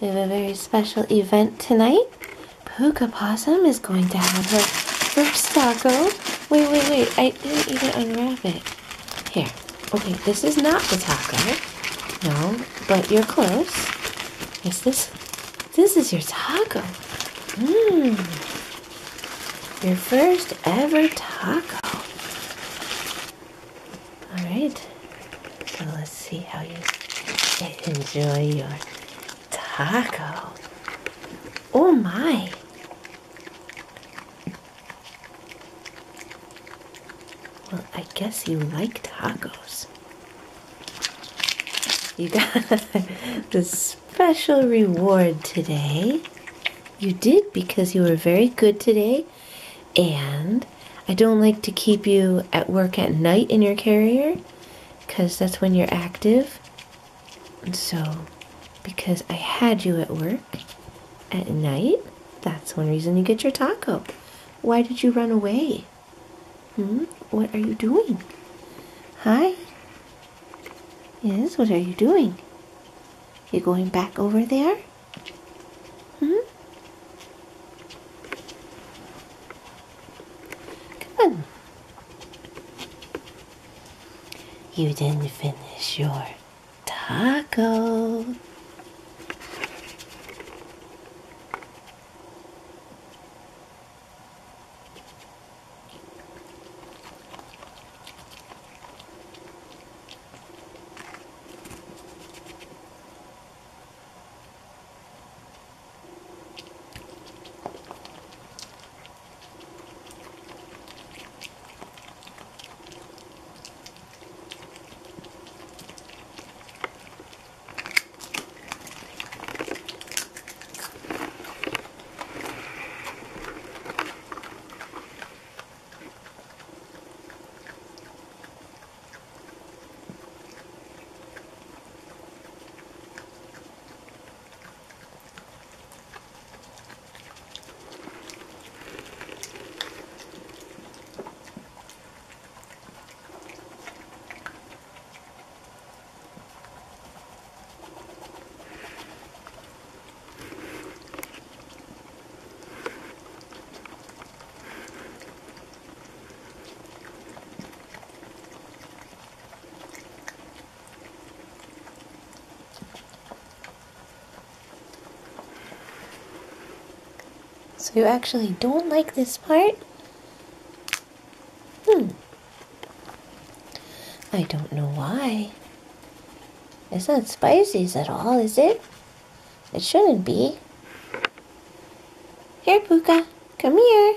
We have a very special event tonight. Pooka Possum is going to have her first taco. Wait, wait, wait. I didn't even unwrap it. Here. Okay, this is not the taco. No, but you're close. Is this? This is your taco. Mmm. Your first ever taco. Alright. So let's see how you enjoy your taco. Oh my. Well, I guess you like tacos. You got the special reward today. You did because you were very good today, and I don't like to keep you at work at night in your carrier because that's when you're active. And so, because I had you at work at night, that's one reason you get your taco. Why did you run away? Hmm? What are you doing? Hi? Yes, what are you doing? You going back over there? Hmm? Come on. You didn't finish your taco. So you actually don't like this part? Hmm. I don't know why. It's not spicy at all, is it? It shouldn't be. Here, Pooka. Come here.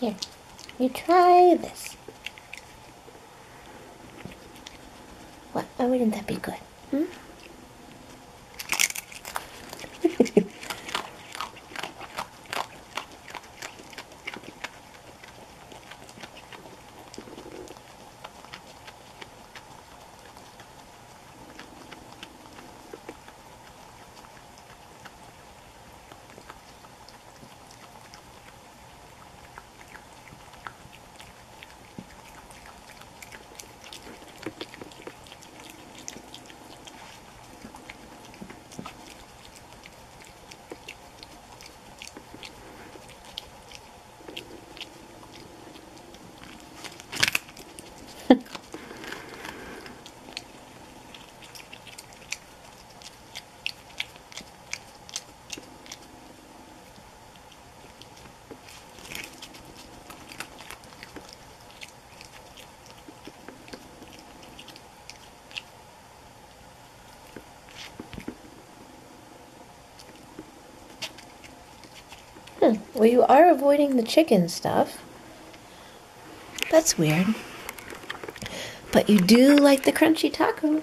Here, you try this. What? Why wouldn't that be good? Hmm? Hmm. Well, you are avoiding the chicken stuff. That's weird. But you do like the crunchy taco.